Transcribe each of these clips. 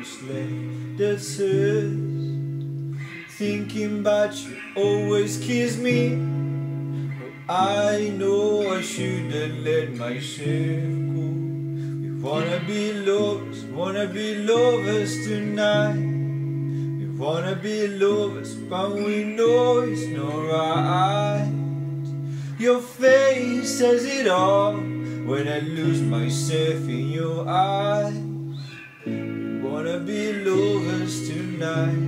that's hers. Thinking about you always kiss me. I know I shouldn't let myself go. We wanna be lovers, wanna be lovers tonight. We wanna be lovers, but we know it's not right. Your face says it all when I lose myself in your eyes. Wanna be lovers tonight.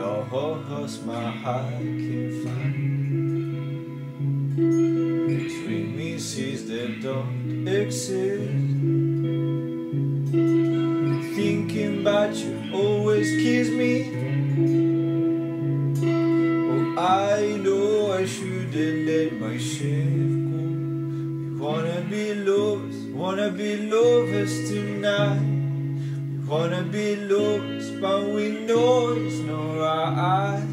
Lost my heart can find. Between pieces that don't exist. Thinking about you always kiss me I shouldn't let go We wanna be lovers, wanna be lovers tonight We Wanna be lovers, but we know it's not right.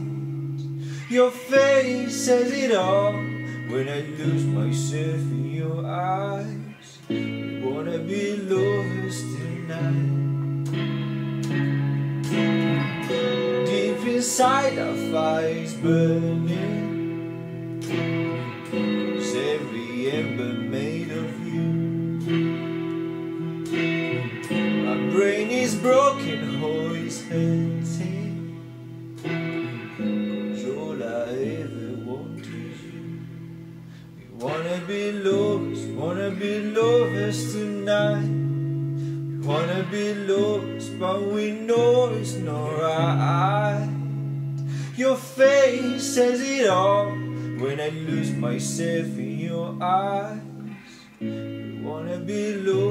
Your face says it all when I lose myself in your eyes. We wanna be lovers tonight. Deep inside our fire's burning. Brain is broken, it's hurting. Cause all I ever want is you. We wanna be lovers, wanna be lovers tonight. We wanna be lovers, but we know it's not right. Your face says it all when I lose myself in your eyes. We wanna be lovers